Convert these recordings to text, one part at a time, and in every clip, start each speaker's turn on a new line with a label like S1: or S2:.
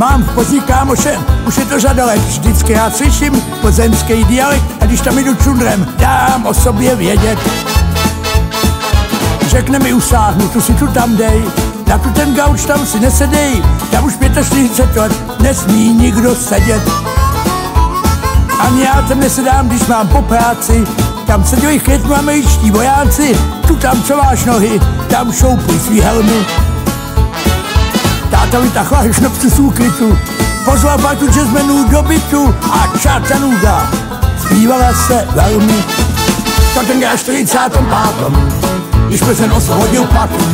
S1: Mám v Plzni kámoše, už je to řada let, vždycky já slyším plzeňský dialekt a když tam jdu čundrem, dám o sobě vědět. Řekne mi usáhnu, tu si tu tam dej, na tu ten gauč tam si nesedej, tam už 45 let nesmí nikdo sedět. Ani já tam nesedám, když mám po práci, tam se dělají chytnu američtí vojáci, tu tam co máš nohy, tam šoupuj svý helmy. Táta vytahla šnopce z úkrytu, pozval partu jazzmenů do bytu a Chattanooga zpívala se velmi. To ten až 45. když Plzeň osvobodil patu,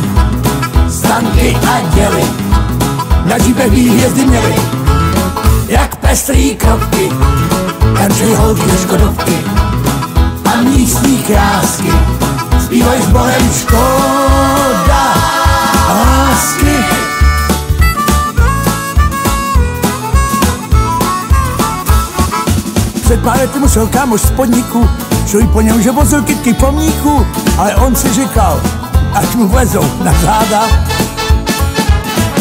S1: stanky a děly, na džípech hvězdy měly, jak pestrý kropky, country holky škodovky a místní krásky, Před pár lety musel kámoš z podniku, šli po něm, že vozil kytky pomníku, ale on si říkal, až mu vlezou na záda,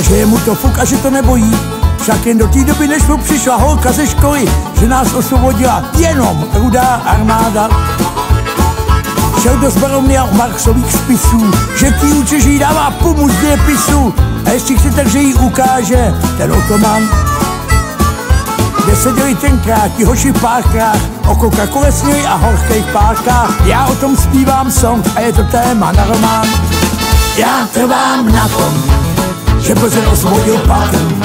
S1: že je mu to fuk a že to nebojí. Však jen do té doby, než mu přišla holka ze školy, že nás osvobodila jenom rudá armáda. Šel do zbarovny a Marxových spisů, že ti učeží dává pomůc dějepisu a ještě chce tak, že jí ukáže ten otoman kde seděli tenkrát ti hoši v párkách, o Coca-Cole a horkých párkách. Já o tom zpívám song a je to téma na román. Já trvám na tom, že Plzeň osvobodil patem,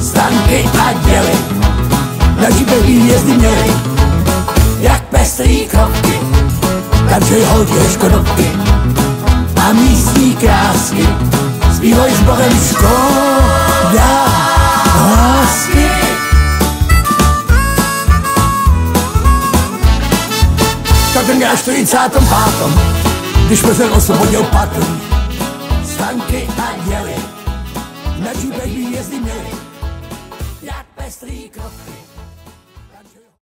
S1: stanky a děly, na žibech hvězdy měly, jak pestrý kropky, takže hodě škodovky a místní krásky, zpívoj s Bohem škoda Ten já 45. Když Plzeň osvobodil patru Stanky a děly Na džípech hvězdy měly Jak pestrý kropky